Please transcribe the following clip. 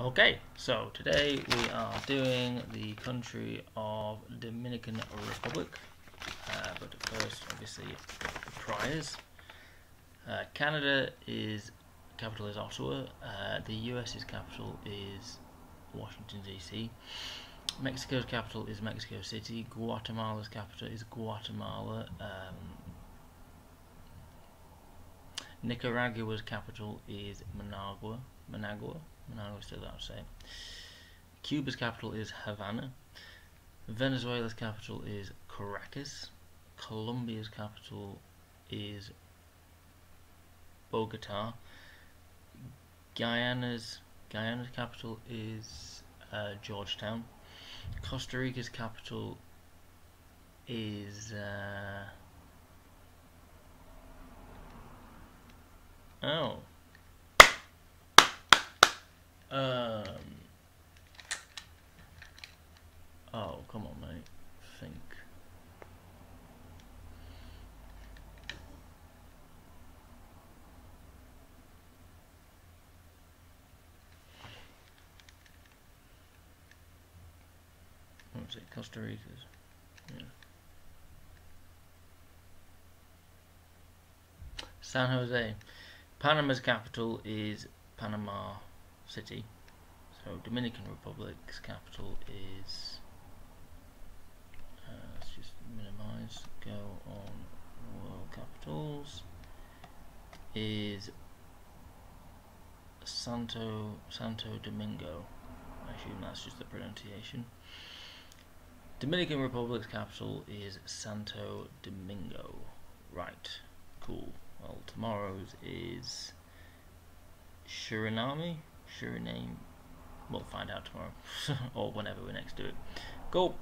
Okay, so today we are doing the country of Dominican Republic, uh, but first, obviously, the priors. Uh, Canada is capital is Ottawa. Uh, the US's capital is Washington D.C. Mexico's capital is Mexico City. Guatemala's capital is Guatemala. Um, Nicaragua's capital is Managua. Managua. Managua still that to say. Cuba's capital is Havana. Venezuela's capital is Caracas. Colombia's capital is Bogota. Guyana's Guyana's capital is uh, Georgetown. Costa Rica's capital is uh, oh um oh come on mate. Think. What was it? Costa Rica's? Yeah. San Jose. Panama's capital is Panama City. So Dominican Republic's capital is. Uh, let's just minimize. Go on world capitals. Is Santo Santo Domingo. I assume that's just the pronunciation. Dominican Republic's capital is Santo Domingo. Right. Cool. Well, tomorrow's is Suriname. Suriname. We'll find out tomorrow or whenever we next do it. Go.